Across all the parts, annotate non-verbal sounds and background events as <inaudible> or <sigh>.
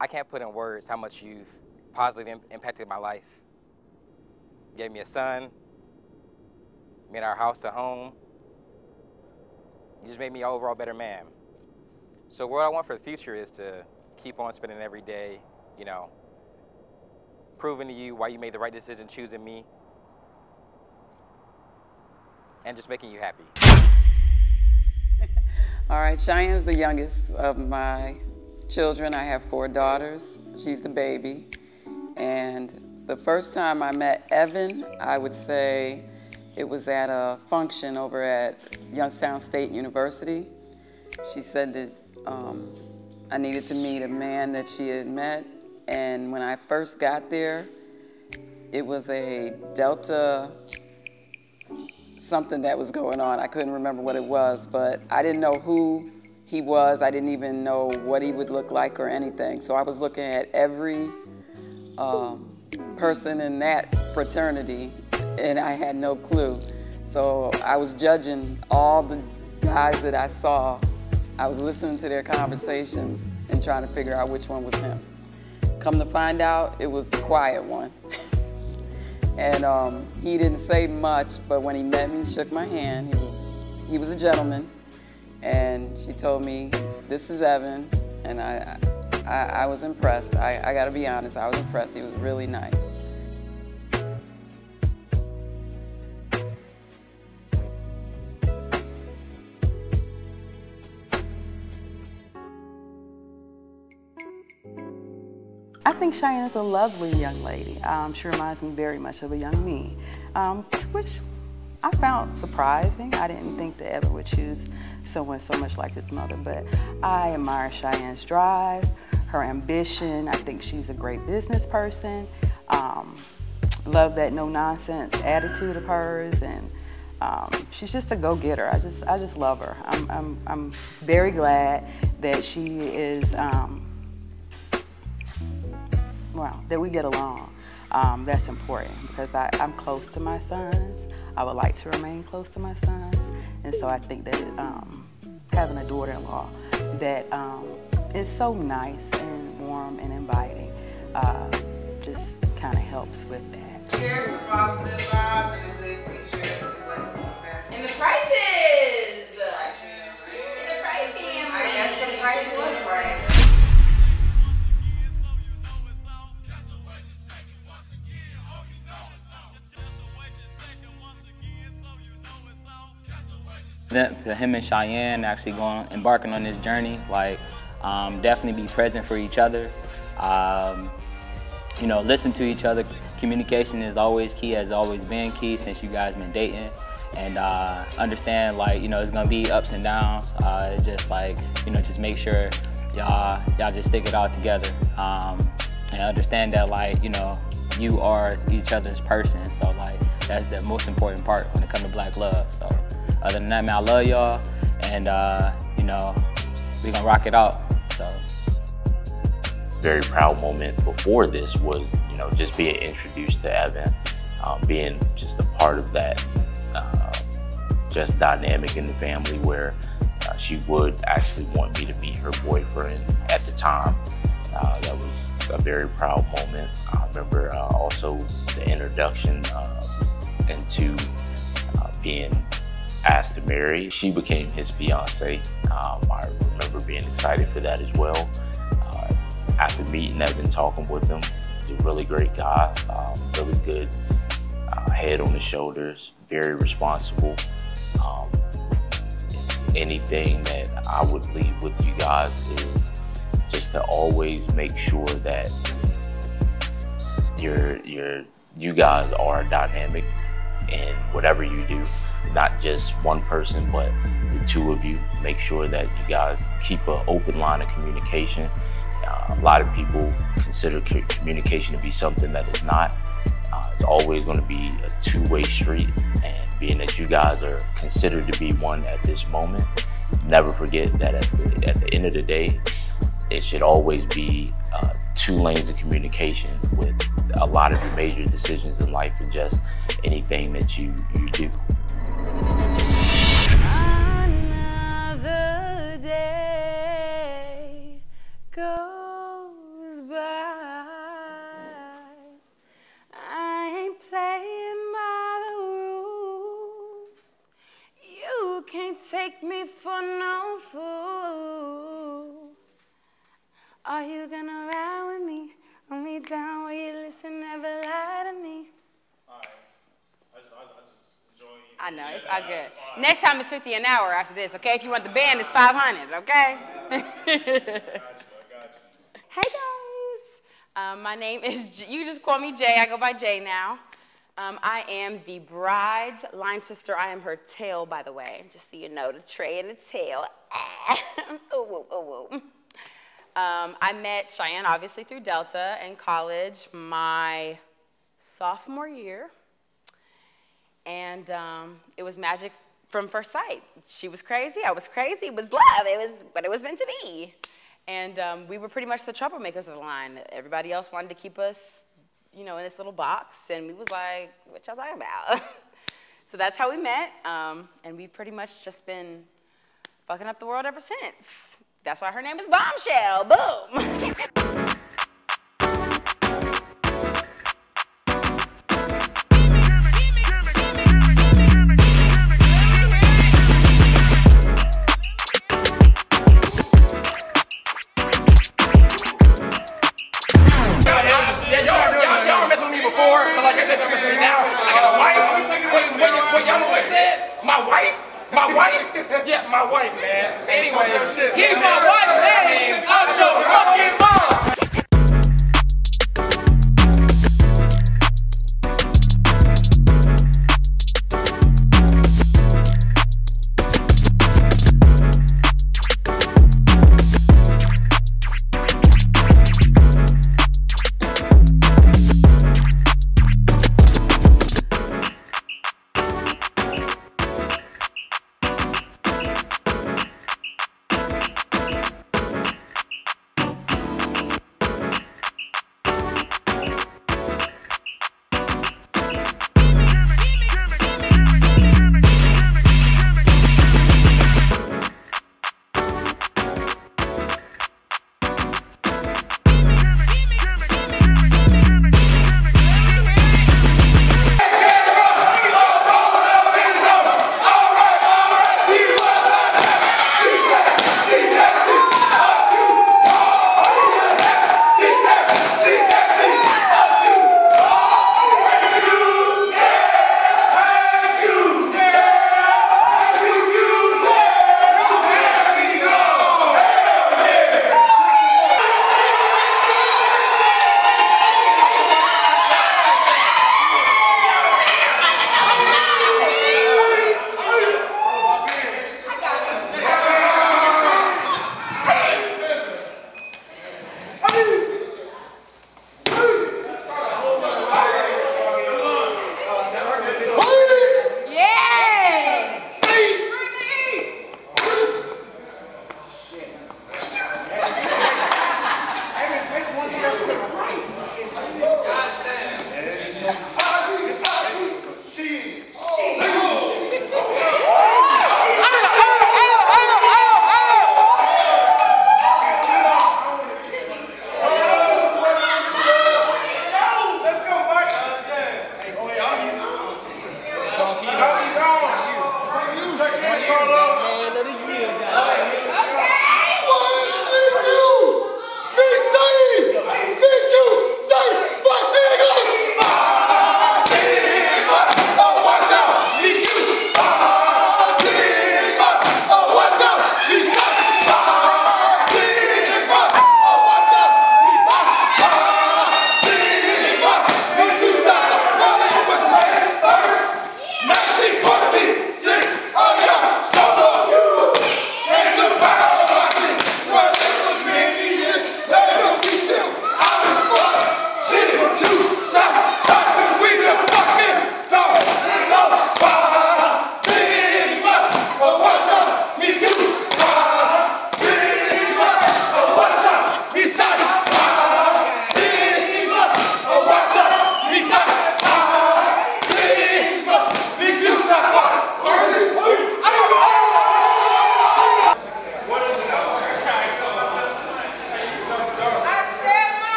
I can't put in words how much you've positively impacted my life. You gave me a son, made our house a home. You just made me an overall better man. So what I want for the future is to keep on spending every day, you know, proving to you why you made the right decision choosing me and just making you happy. <laughs> All right, Shyann's the youngest of my children. I have four daughters. She's the baby. And the first time I met Evan, I would say it was at a function over at Youngstown State University. She said that um, I needed to meet a man that she had met. And when I first got there, it was a Delta something that was going on. I couldn't remember what it was, but I didn't know who he was. I didn't even know what he would look like or anything. So I was looking at every um, person in that fraternity, and I had no clue. So I was judging all the guys that I saw. I was listening to their conversations and trying to figure out which one was him. Come to find out, it was the quiet one. <laughs> And um, he didn't say much, but when he met me, shook my hand. He was, he was a gentleman. And she told me, this is Evan. And I, I, I was impressed. I, I gotta be honest, I was impressed. He was really nice. I think Shyann is a lovely young lady. Um, she reminds me very much of a young me, um, which I found surprising. I didn't think that Evan would choose someone so much like his mother, but I admire Shyann's drive, her ambition. I think she's a great business person. Um, love that no nonsense attitude of hers, and um, she's just a go-getter. I just, I just love her. I'm, I'm, I'm very glad that she is um, well, that we get along. Um, that's important because I, am close to my sons. I would like to remain close to my sons. And so I think that um, having a daughter-in-law that um, is so nice and warm and inviting uh, just kind of helps with that. Cheers for positive vibes and a good future. And the prices! To him and Shyann actually going embarking on this journey, like um, definitely be present for each other. Um, you know, listen to each other. Communication is always key, has always been key since you guys been dating. And uh, understand, like, you know, it's gonna be ups and downs. Uh, just like, you know, just make sure y'all y'all just stick it all together. Um, and understand that, like, you know, you are each other's person. So, like, that's the most important part when it comes to black love. So. Other than that, man, I love y'all, and uh, you know, we're gonna rock it out. So. Very proud moment before this was, you know, just being introduced to Evan, um, being just a part of that, uh, just dynamic in the family where uh, she would actually want me to be her boyfriend at the time. Uh, that was a very proud moment. I remember uh, also the introduction uh, into uh, being asked to marry. She became his fiance. Um, I remember being excited for that as well. Uh, after meeting Evan, talking with him, he's a really great guy, um, really good uh, head on his shoulders, very responsible. Um, anything that I would leave with you guys is just to always make sure that you're, you're, you guys are dynamic in whatever you do not just one person, but the two of you. Make sure that you guys keep an open line of communication. Uh, a lot of people consider communication to be something that is not. Uh, it's always going to be a two-way street, and being that you guys are considered to be one at this moment, never forget that at the, at the end of the day, it should always be uh, two lanes of communication with a lot of your major decisions in life and just anything that you, you do. Take me for no fool. Are you gonna ride with me? Only down where you listen, never lie to me. I know, it's all good. Next time it's 50 an hour after this, okay? If you want the band, it's 500, okay? <laughs> hey guys, um, my name is, you just call me Jay, I go by Jay now. Um, I am the bride's line sister. I am her tail, by the way, just so you know, the tray and the tail. <laughs> ooh, ooh, ooh, ooh. Um, I met Shyann obviously through Delta in college my sophomore year and um, it was magic from first sight. She was crazy, I was crazy. It was love. It was, but it was meant to be. And um, we were pretty much the troublemakers of the line. Everybody else wanted to keep us, you know, in this little box, and we was like, "What y'all talking about?" <laughs> so that's how we met, um, and we've pretty much just been fucking up the world ever since. That's why her name is Bombshell. Boom. <laughs> wife? Yeah, my wife, man. Anyway, keep my wife name out your fucking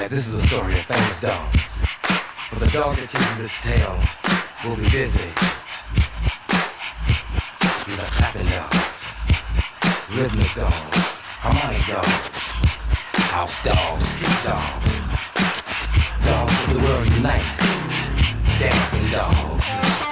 Yeah, this is a story of famous dog. For the dog that chases its tail will be busy. These are clapping dogs, rhythmic dogs, harmonic dogs, house dogs, street dogs, dogs of the world unite, dancing dogs.